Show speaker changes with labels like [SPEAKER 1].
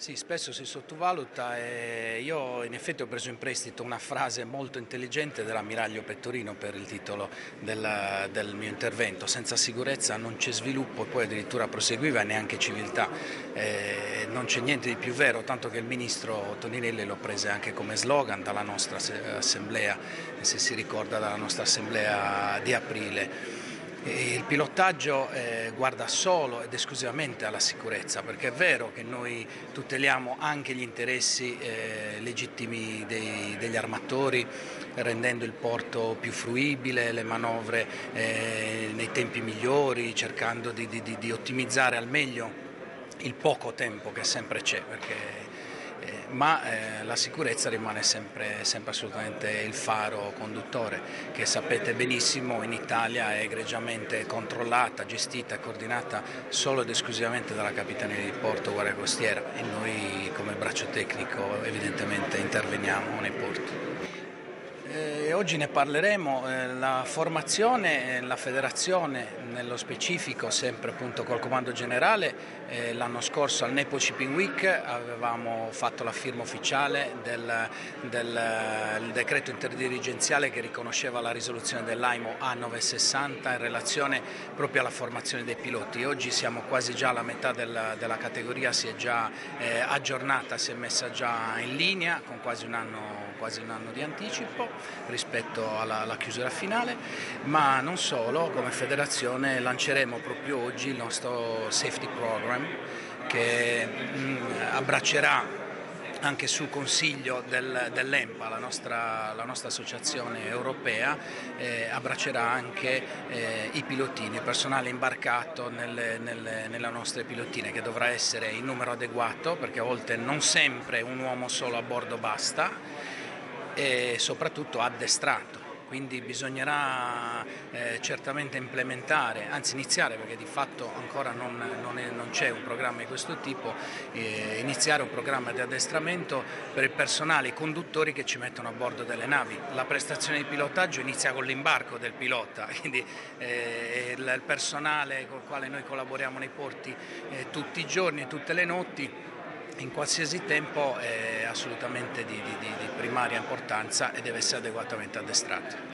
[SPEAKER 1] Sì, spesso si sottovaluta e io in effetti ho preso in prestito una frase molto intelligente dell'ammiraglio Pettorino per il titolo del, del mio intervento. Senza sicurezza non c'è sviluppo e poi addirittura proseguiva neanche civiltà. Eh, non c'è niente di più vero, tanto che il ministro Toninelli lo prese anche come slogan dalla nostra assemblea, se si ricorda dalla nostra assemblea di aprile. Il pilotaggio eh, guarda solo ed esclusivamente alla sicurezza, perché è vero che noi tuteliamo anche gli interessi eh, legittimi degli armatori, rendendo il porto più fruibile, le manovre eh, nei tempi migliori, cercando di, di, ottimizzare al meglio il poco tempo che sempre c'è. Perché ma eh, la sicurezza rimane sempre, sempre, assolutamente il faro conduttore che sapete benissimo in Italia è egregiamente controllata, gestita e coordinata solo ed esclusivamente dalla Capitaneria di Porto Guardia Costiera e noi come braccio tecnico evidentemente interveniamo nei porti. Eh, oggi ne parleremo, eh, la formazione, eh, la federazione nello specifico, sempre appunto col comando generale, eh, l'anno scorso al Nepo Shipping Week avevamo fatto la firma ufficiale del, del decreto interdirigenziale che riconosceva la risoluzione dell'AIMO A960 in relazione proprio alla formazione dei piloti. Oggi siamo quasi già alla metà della, della categoria, si è già eh, aggiornata, si è messa già in linea con quasi un anno, quasi un anno di anticipo rispetto alla, alla chiusura finale, ma non solo, come federazione lanceremo proprio oggi il nostro safety program che mh, mm, abbraccerà anche su consiglio del, dell'EMPA, la nostra, la nostra, associazione europea, eh, abbraccerà anche eh, i pilotini, il personale imbarcato nelle, nelle, nelle, nostre pilottine che dovrà essere in numero adeguato perché a volte non sempre un uomo solo a bordo basta e soprattutto addestrato. Quindi bisognerà eh, certamente implementare, anzi iniziare perché di fatto ancora non, non, è, non c'è un programma di questo tipo, eh, iniziare un programma di addestramento per il personale, i conduttori che ci mettono a bordo delle navi. La prestazione di pilotaggio inizia con l'imbarco del pilota, quindi eh, il, personale con il quale noi collaboriamo nei porti eh, tutti i giorni e tutte le notti in qualsiasi tempo è assolutamente di, di, di primaria importanza e deve essere adeguatamente addestrato.